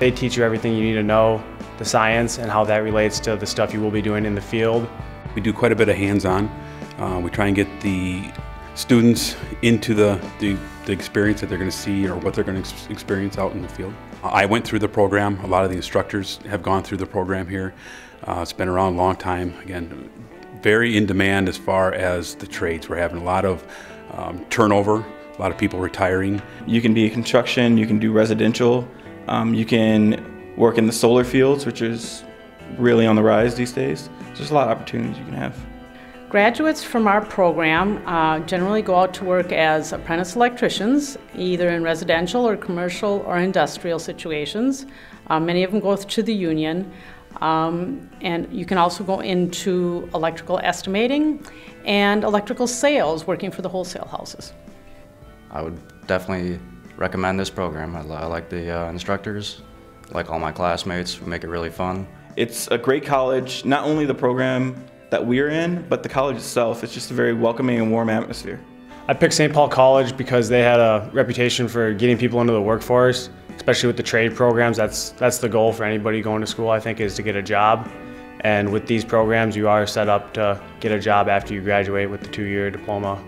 They teach you everything you need to know, the science and how that relates to the stuff you will be doing in the field. We do quite a bit of hands-on. Uh, we try and get the students into the, the, the experience that they're going to see or what they're going to ex experience out in the field. I went through the program. A lot of the instructors have gone through the program here. Uh, it's been around a long time. Again, very in demand as far as the trades. We're having a lot of um, turnover, a lot of people retiring. You can be in construction, you can do residential, um, you can work in the solar fields, which is really on the rise these days. There's a lot of opportunities you can have. Graduates from our program uh, generally go out to work as apprentice electricians, either in residential or commercial or industrial situations. Uh, many of them go to the union. Um, and you can also go into electrical estimating and electrical sales, working for the wholesale houses. I would definitely recommend this program. I, I like the uh, instructors, I like all my classmates, we make it really fun. It's a great college, not only the program that we're in, but the college itself. It's just a very welcoming and warm atmosphere. I picked St. Paul College because they had a reputation for getting people into the workforce, especially with the trade programs. That's, that's the goal for anybody going to school, I think, is to get a job. And with these programs, you are set up to get a job after you graduate with the two-year diploma